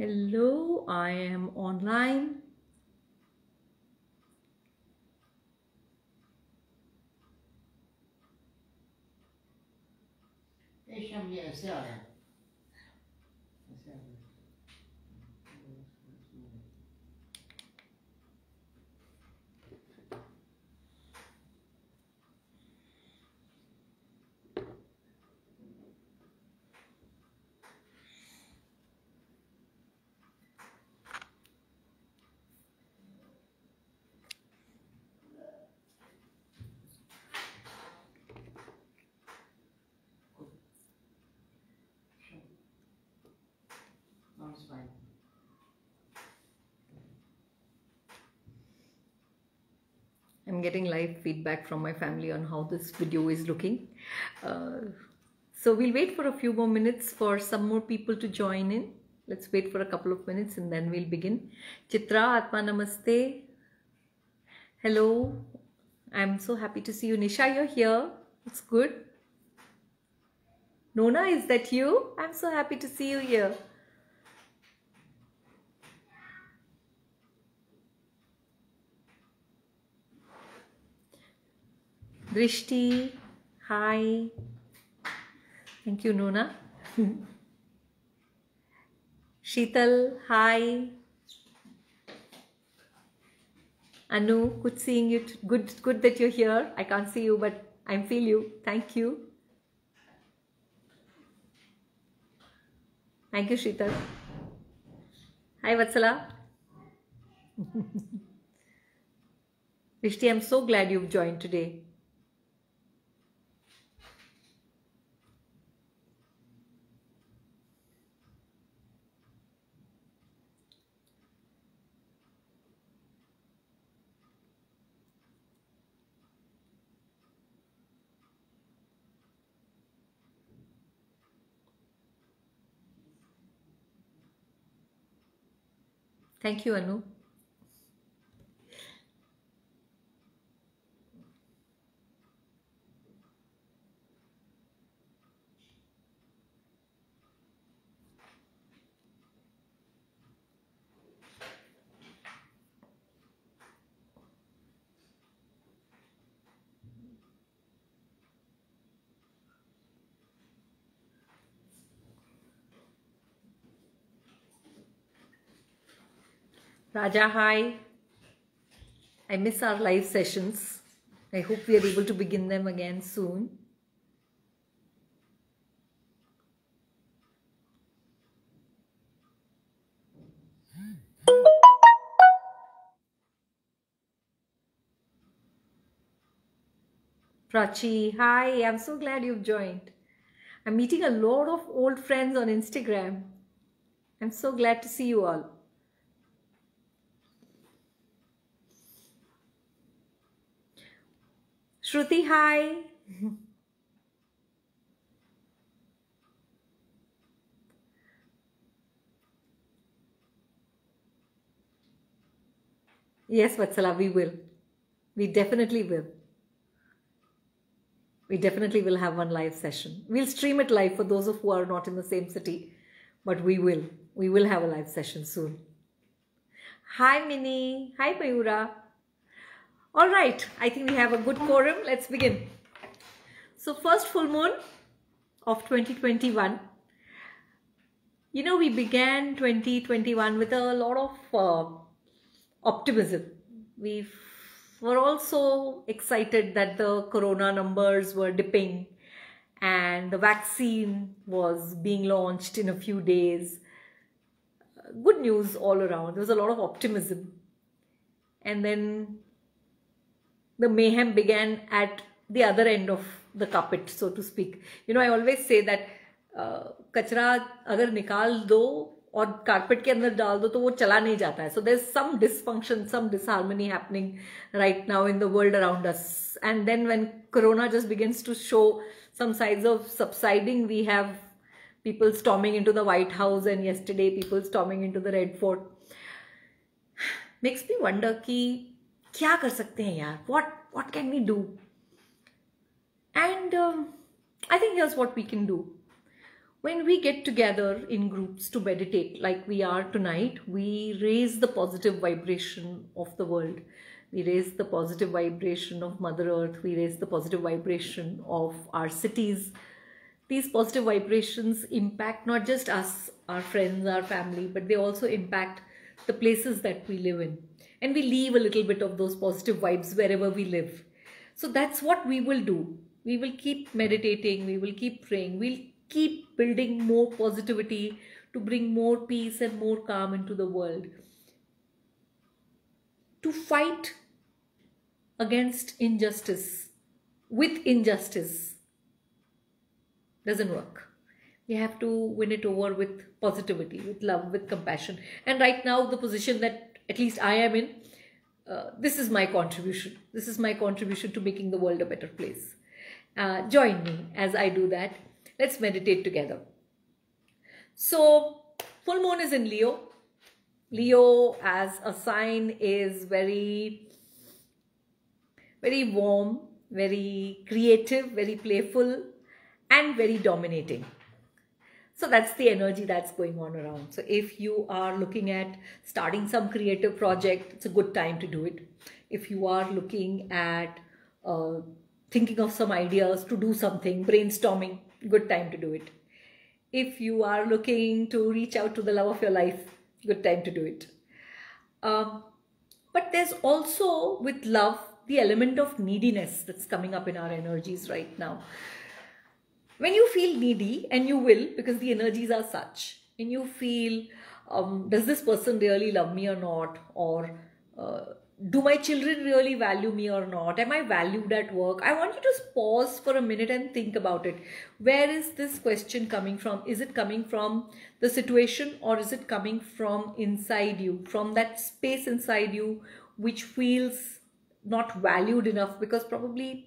Hello, I am online. Deixa a minha senhora. Getting live feedback from my family on how this video is looking. Uh, so we'll wait for a few more minutes for some more people to join in. Let's wait for a couple of minutes and then we'll begin. Chitra, Atma Namaste. Hello. I'm so happy to see you. Nisha, you're here. It's good. Nona, is that you? I'm so happy to see you here. Drishti, hi. Thank you, Nona. Sheetal, hi. Anu, good seeing you. Good, good that you're here. I can't see you, but I feel you. Thank you. Thank you, Sheetal. Hi, Vatsala. Rishti, I'm so glad you've joined today. Thank you, Anu. Raja, hi. I miss our live sessions. I hope we are able to begin them again soon. Prachi, hi. I'm so glad you've joined. I'm meeting a lot of old friends on Instagram. I'm so glad to see you all. Shruti, hi. Yes, Vatsala, we will. We definitely will. We definitely will have one live session. We'll stream it live for those of who are not in the same city, but we will. We will have a live session soon. Hi, Minnie. Hi, Mayura. All right, I think we have a good quorum. Let's begin. So, first full moon of 2021. You know, we began 2021 with a lot of uh, optimism. We were also excited that the corona numbers were dipping and the vaccine was being launched in a few days. Good news all around. There was a lot of optimism. And then the mayhem began at the other end of the carpet, so to speak. You know, I always say that uh, कचरा अगर निकाल दो और carpet के अंदर डाल दो तो वो चला नहीं जाता है सो देर सम dysfunction some disharmony happening right now in the world around us and then when corona just begins to show some signs of subsiding we have people storming into the white house and yesterday people storming into the red fort makes me wonder कि क्या कर सकते हैं यार what what can we do and um, i think here's what we can do when we get together in groups to meditate like we are tonight, we raise the positive vibration of the world. We raise the positive vibration of Mother Earth. We raise the positive vibration of our cities. These positive vibrations impact not just us, our friends, our family, but they also impact the places that we live in. And we leave a little bit of those positive vibes wherever we live. So that's what we will do. We will keep meditating, we will keep praying, we'll keep building more positivity to bring more peace and more calm into the world. To fight against injustice with injustice doesn't work. We have to win it over with positivity, with love, with compassion. And right now, the position that at least I am in, uh, this is my contribution. This is my contribution to making the world a better place. Uh, join me as I do that. Let's meditate together. So, full moon is in Leo. Leo as a sign is very, very warm, very creative, very playful, and very dominating. So that's the energy that's going on around. So if you are looking at starting some creative project, it's a good time to do it. If you are looking at uh, thinking of some ideas to do something, brainstorming, good time to do it. If you are looking to reach out to the love of your life, good time to do it. Um, but there's also with love the element of neediness that's coming up in our energies right now. When you feel needy, and you will because the energies are such, and you feel, um, does this person really love me or not? Or uh, do my children really value me or not? Am I valued at work? I want you to pause for a minute and think about it. Where is this question coming from? Is it coming from the situation or is it coming from inside you, from that space inside you which feels not valued enough because probably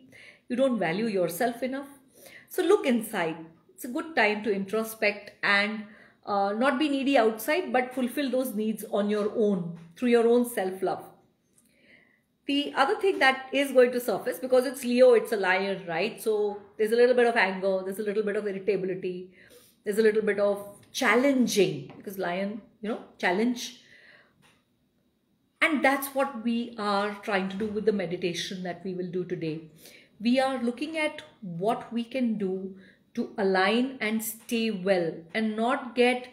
you don't value yourself enough? So look inside. It's a good time to introspect and uh, not be needy outside but fulfill those needs on your own through your own self-love the other thing that is going to surface because it's Leo, it's a lion, right? So there's a little bit of anger, there's a little bit of irritability, there's a little bit of challenging because lion, you know, challenge. And that's what we are trying to do with the meditation that we will do today. We are looking at what we can do to align and stay well and not get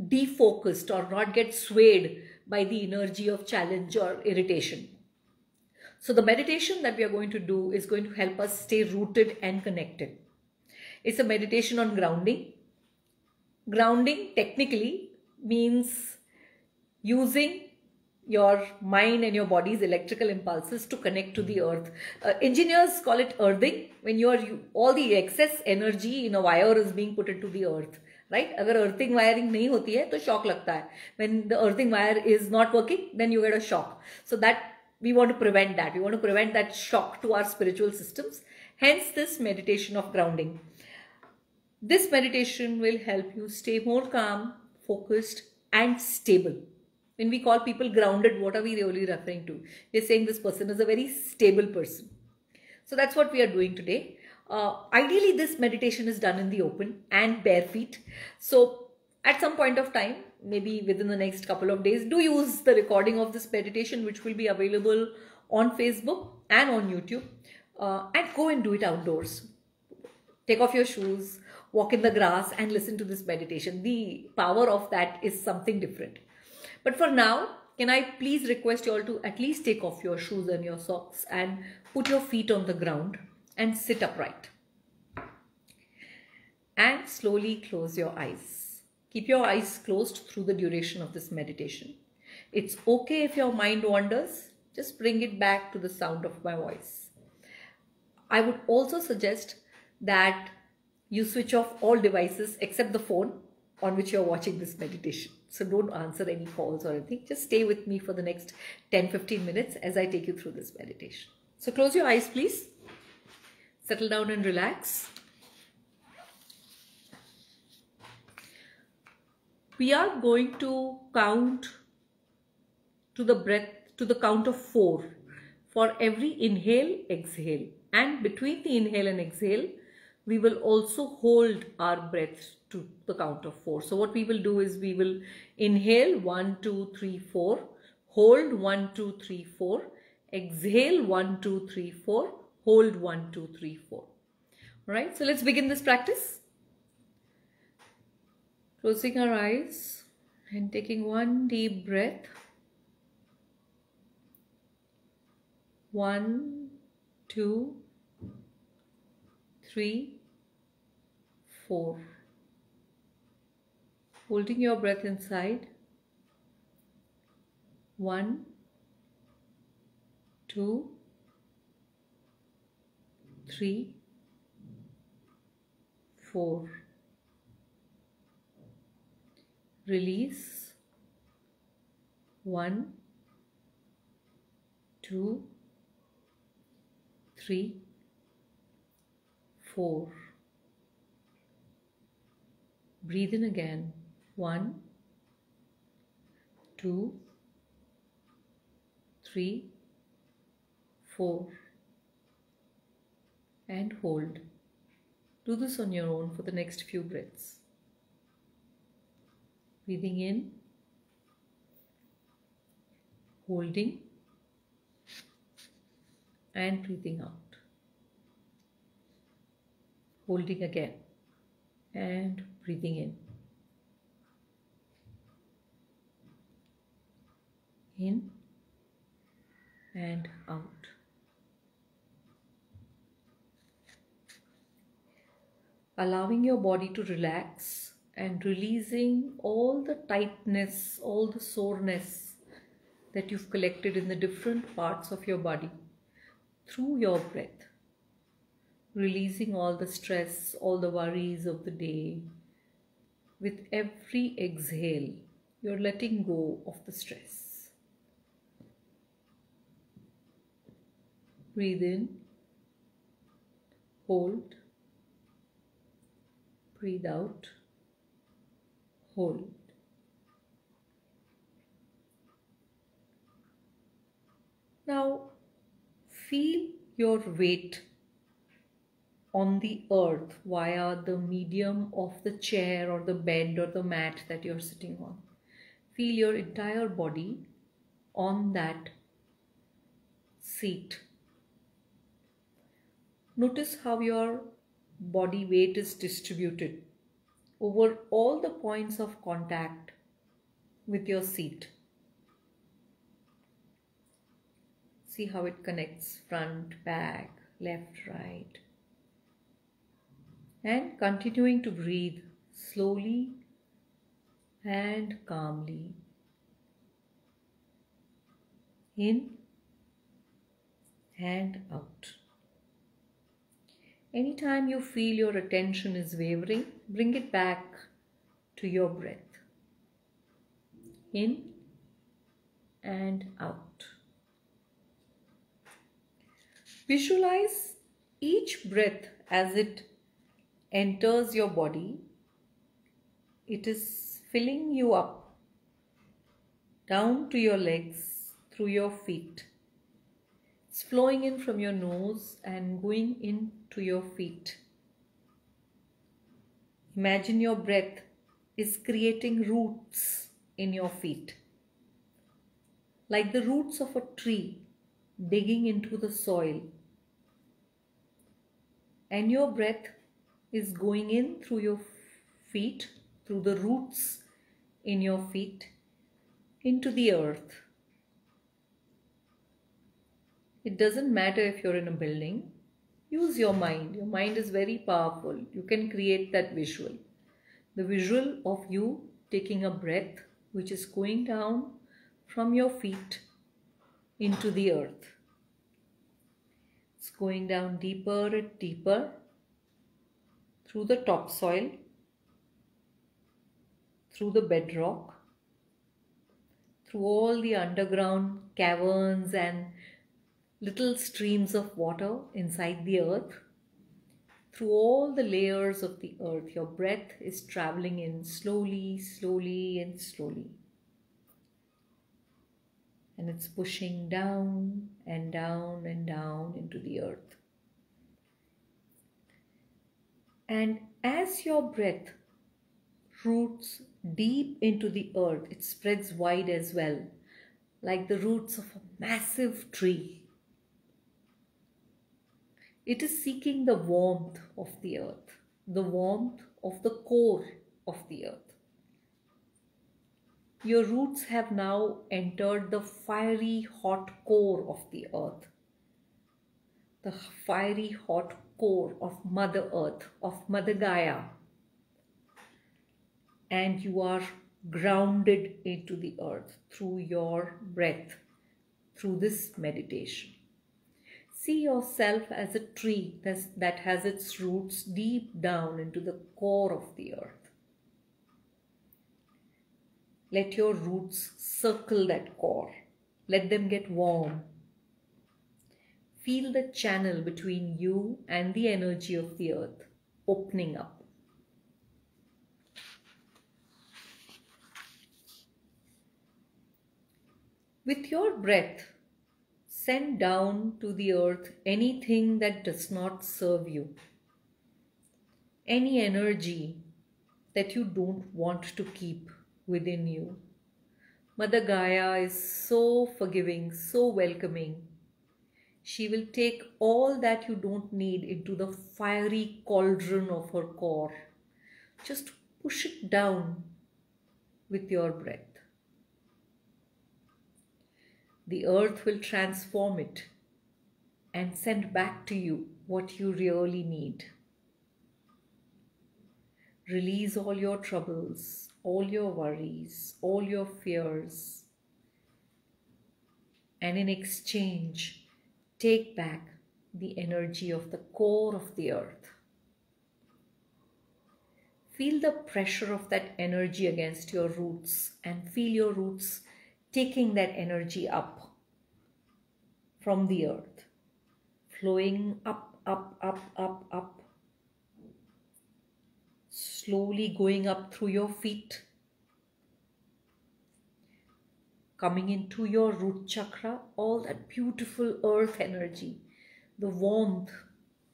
defocused or not get swayed by the energy of challenge or irritation. So the meditation that we are going to do is going to help us stay rooted and connected. It's a meditation on grounding. Grounding technically means using your mind and your body's electrical impulses to connect to the earth. Uh, engineers call it earthing when you are you, all the excess energy in a wire is being put into the earth. right अगर earthing wiring नहीं होती है तो shock लगता है when the earthing wire is not working then you get a shock so that we want to prevent that. We want to prevent that shock to our spiritual systems. Hence this meditation of grounding. This meditation will help you stay more calm, focused and stable. when we call people grounded, what are we really referring to? We're saying this person is a very stable person. So that's what we are doing today. Uh, ideally, this meditation is done in the open and bare feet. So at some point of time, maybe within the next couple of days, do use the recording of this meditation, which will be available on Facebook and on YouTube. Uh, and go and do it outdoors. Take off your shoes, walk in the grass, and listen to this meditation. The power of that is something different. But for now, can I please request you all to at least take off your shoes and your socks and put your feet on the ground and sit upright. And slowly close your eyes. Keep your eyes closed through the duration of this meditation. It's okay if your mind wanders, just bring it back to the sound of my voice. I would also suggest that you switch off all devices except the phone on which you're watching this meditation. So don't answer any calls or anything. Just stay with me for the next 10-15 minutes as I take you through this meditation. So close your eyes, please. Settle down and relax. we are going to count to the breath to the count of four for every inhale exhale and between the inhale and exhale we will also hold our breath to the count of four. So, what we will do is we will inhale one, two, three, four, hold one, two, three, four, exhale one, two, three, four, hold one, two, three, four. All right, so let's begin this practice. Closing our eyes and taking one deep breath. One, two, three, four. Holding your breath inside. One, two, three, four. Release. One, two, three, four. Breathe in again. One, two, three, four. And hold. Do this on your own for the next few breaths. Breathing in, holding, and breathing out. Holding again and breathing in. In and out. Allowing your body to relax and releasing all the tightness, all the soreness that you've collected in the different parts of your body through your breath. Releasing all the stress, all the worries of the day. With every exhale, you're letting go of the stress. Breathe in, hold, breathe out, hold. Now, feel your weight on the earth via the medium of the chair or the bed or the mat that you're sitting on. Feel your entire body on that seat. Notice how your body weight is distributed over all the points of contact with your seat. See how it connects front, back, left, right. And continuing to breathe slowly and calmly. In and out. Anytime you feel your attention is wavering, bring it back to your breath. In and out. Visualize each breath as it enters your body. It is filling you up down to your legs, through your feet. It's flowing in from your nose and going into your feet. Imagine your breath is creating roots in your feet, like the roots of a tree digging into the soil. And your breath is going in through your feet, through the roots in your feet, into the earth. It doesn't matter if you're in a building, use your mind. Your mind is very powerful. You can create that visual. The visual of you taking a breath which is going down from your feet into the earth. It's going down deeper and deeper through the topsoil, through the bedrock, through all the underground caverns and little streams of water inside the earth. Through all the layers of the earth, your breath is traveling in slowly, slowly, and slowly and it's pushing down and down and down into the earth. And as your breath roots deep into the earth. It spreads wide as well, like the roots of a massive tree. It is seeking the warmth of the earth, the warmth of the core of the earth. Your roots have now entered the fiery hot core of the earth. The fiery hot core of Mother Earth, of Mother Gaia. And you are grounded into the earth through your breath, through this meditation. See yourself as a tree that has its roots deep down into the core of the earth. Let your roots circle that core. Let them get warm. Feel the channel between you and the energy of the earth opening up. With your breath, send down to the earth anything that does not serve you, any energy that you don't want to keep within you. Mother Gaia is so forgiving, so welcoming. She will take all that you don't need into the fiery cauldron of her core. Just push it down with your breath. The earth will transform it and send back to you what you really need. Release all your troubles, all your worries, all your fears. And in exchange, take back the energy of the core of the earth. Feel the pressure of that energy against your roots and feel your roots taking that energy up from the earth, flowing up, up, up, up, up slowly going up through your feet, coming into your root chakra, all that beautiful earth energy, the warmth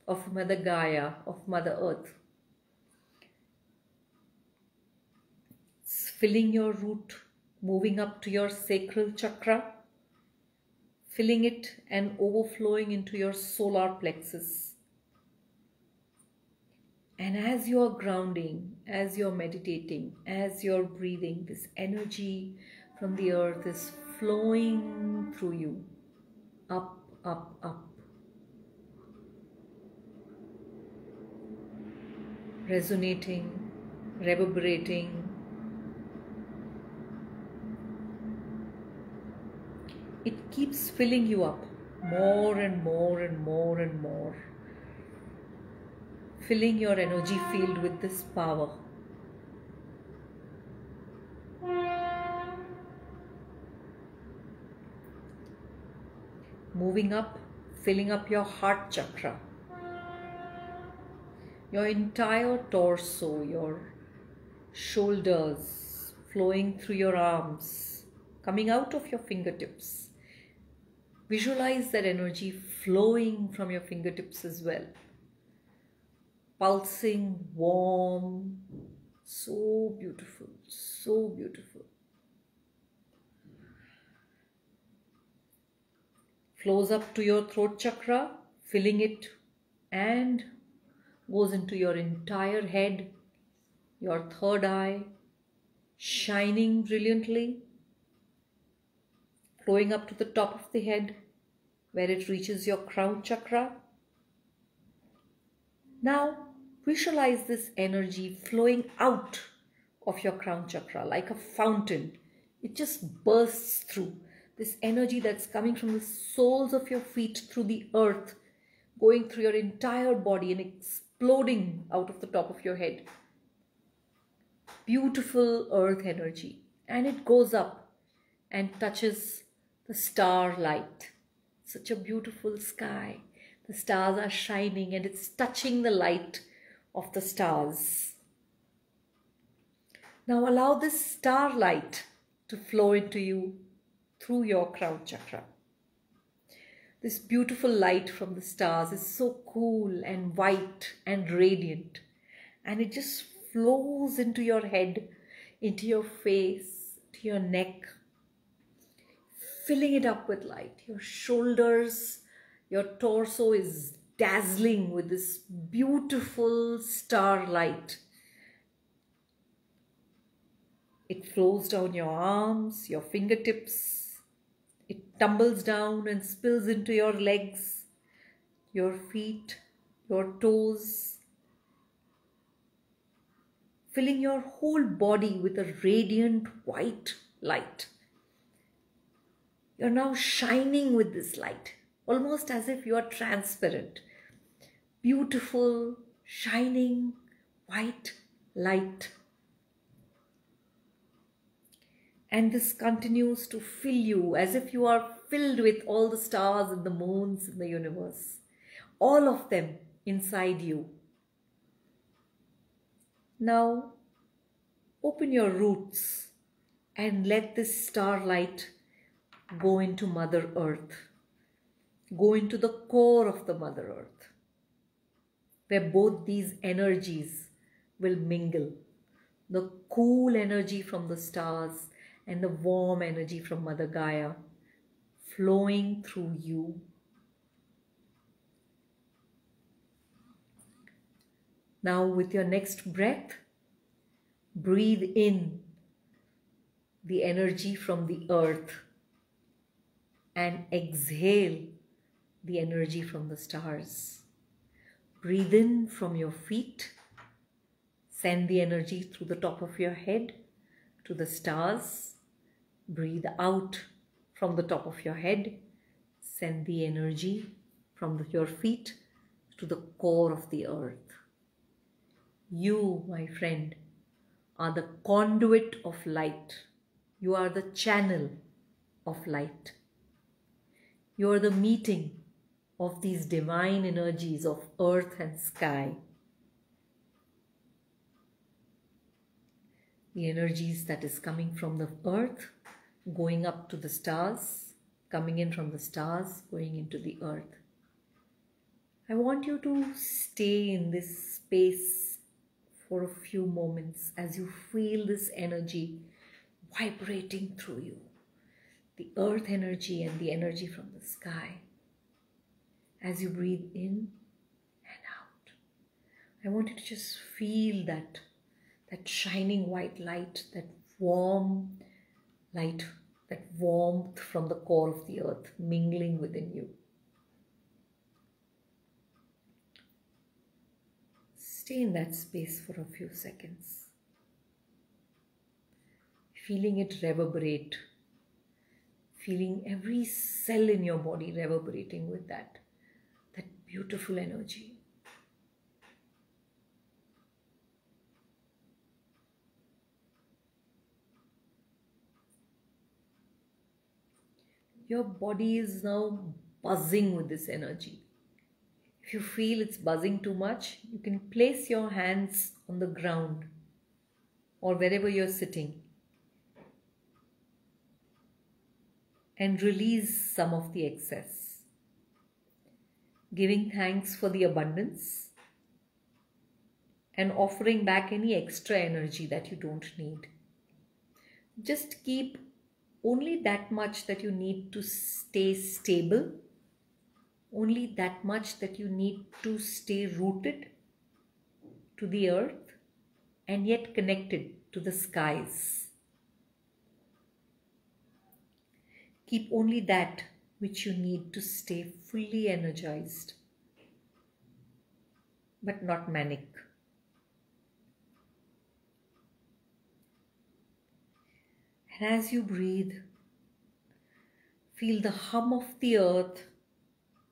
of Mother Gaia, of Mother Earth. It's filling your root, moving up to your sacral chakra, filling it and overflowing into your solar plexus and as you're grounding, as you're meditating, as you're breathing, this energy from the earth is flowing through you up, up, up. Resonating, reverberating. It keeps filling you up more and more and more and more filling your energy field with this power. Moving up, filling up your heart chakra, your entire torso, your shoulders, flowing through your arms, coming out of your fingertips. Visualize that energy flowing from your fingertips as well. Pulsing, warm, so beautiful, so beautiful. Flows up to your throat chakra, filling it and goes into your entire head, your third eye, shining brilliantly, flowing up to the top of the head where it reaches your crown chakra. Now Visualize this energy flowing out of your crown chakra like a fountain. It just bursts through. This energy that's coming from the soles of your feet through the earth, going through your entire body and exploding out of the top of your head. Beautiful earth energy. And it goes up and touches the starlight. Such a beautiful sky. The stars are shining and it's touching the light of the stars. Now allow this starlight to flow into you through your crown chakra. This beautiful light from the stars is so cool and white and radiant, and it just flows into your head, into your face, to your neck, filling it up with light. Your shoulders, your torso is dazzling with this beautiful starlight. It flows down your arms, your fingertips. It tumbles down and spills into your legs, your feet, your toes, filling your whole body with a radiant white light. You're now shining with this light, almost as if you are transparent. Beautiful, shining, white light. And this continues to fill you as if you are filled with all the stars and the moons in the universe. All of them inside you now, open your roots and let this starlight go into Mother Earth, go into the core of the Mother Earth, where both these energies will mingle. The cool energy from the stars and the warm energy from Mother Gaia flowing through you. Now, with your next breath, breathe in the energy from the earth and exhale the energy from the stars. Breathe in from your feet, send the energy through the top of your head to the stars. Breathe out from the top of your head, send the energy from the, your feet to the core of the earth. You, my friend, are the conduit of light. You are the channel of light. You are the meeting of these divine energies of earth and sky. The energies that is coming from the earth, going up to the stars, coming in from the stars, going into the earth. I want you to stay in this space for a few moments as you feel this energy vibrating through you the earth energy and the energy from the sky as you breathe in and out. I want you to just feel that that shining white light, that warm light, that warmth from the core of the earth mingling within you. Stay in that space for a few seconds. Feeling it reverberate. Feeling every cell in your body reverberating with that, that beautiful energy. Your body is now buzzing with this energy. If you feel it's buzzing too much, you can place your hands on the ground or wherever you're sitting and release some of the excess. Giving thanks for the abundance and offering back any extra energy that you don't need. Just keep only that much that you need to stay stable only that much that you need to stay rooted to the earth and yet connected to the skies. Keep only that which you need to stay fully energized, but not manic. And as you breathe, feel the hum of the earth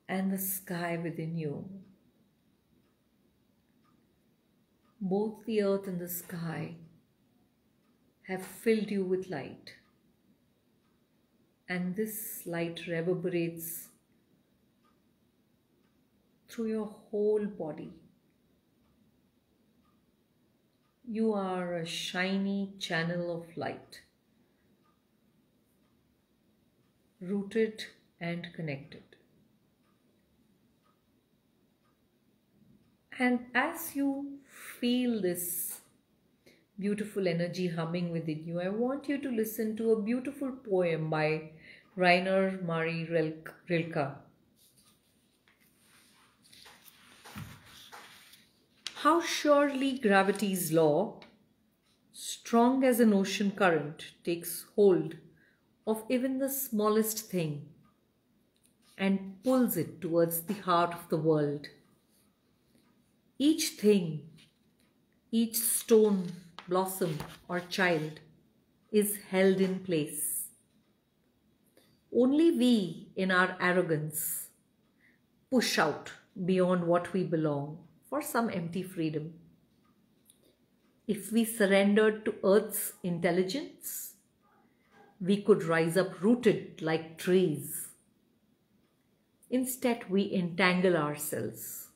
and the sky within you. Both the earth and the sky have filled you with light, and this light reverberates through your whole body. You are a shiny channel of light, rooted and connected. And as you feel this beautiful energy humming within you, I want you to listen to a beautiful poem by Rainer Maria Rilke. How surely gravity's law, strong as an ocean current, takes hold of even the smallest thing and pulls it towards the heart of the world. Each thing, each stone, blossom, or child is held in place. Only we, in our arrogance, push out beyond what we belong for some empty freedom. If we surrendered to Earth's intelligence, we could rise up rooted like trees. Instead, we entangle ourselves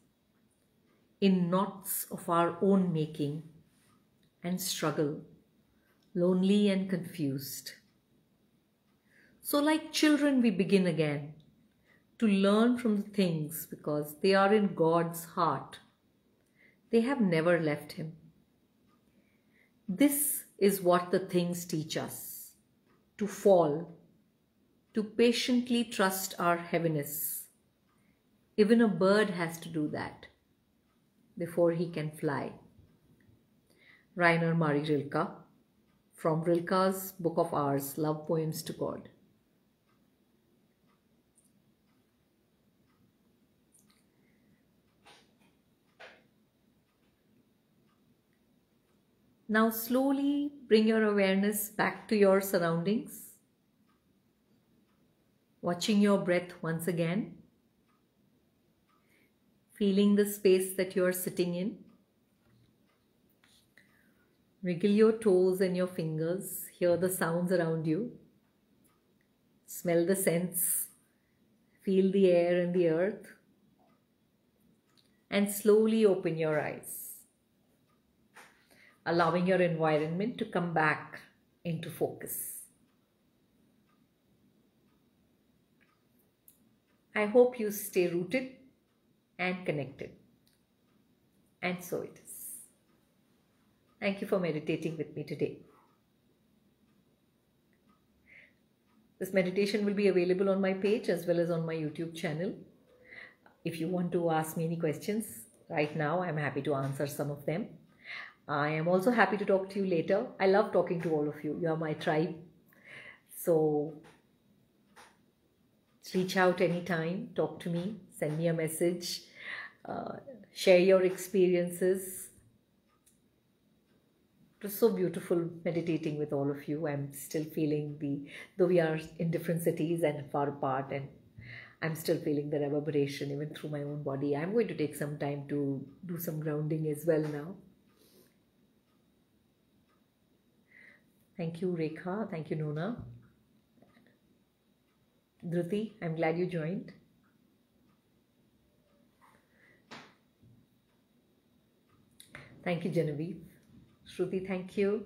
in knots of our own making and struggle, lonely and confused. So, like children, we begin again to learn from the things because they are in God's heart. They have never left Him. This is what the things teach us to fall, to patiently trust our heaviness. Even a bird has to do that before he can fly. Rainer Maria Rilke from Rilke's Book of Hours Love Poems to God. Now slowly bring your awareness back to your surroundings. Watching your breath once again. Feeling the space that you are sitting in. Wriggle your toes and your fingers. Hear the sounds around you. Smell the scents. Feel the air and the earth. And slowly open your eyes allowing your environment to come back into focus. I hope you stay rooted and connected. And so it is. Thank you for meditating with me today. This meditation will be available on my page as well as on my YouTube channel. If you want to ask me any questions right now, I'm happy to answer some of them. I am also happy to talk to you later. I love talking to all of you. You are my tribe. So reach out anytime, talk to me, send me a message, uh, share your experiences. It was so beautiful meditating with all of you. I'm still feeling the, though we are in different cities and far apart, and I'm still feeling the reverberation even through my own body. I'm going to take some time to do some grounding as well now. Thank you, Rekha. Thank you, Nona. Dhruti, I'm glad you joined. Thank you, Genevieve. Shruti, thank you.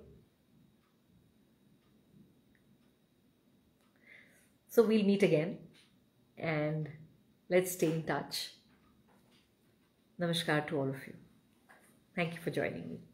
So we'll meet again and let's stay in touch. Namaskar to all of you. Thank you for joining me.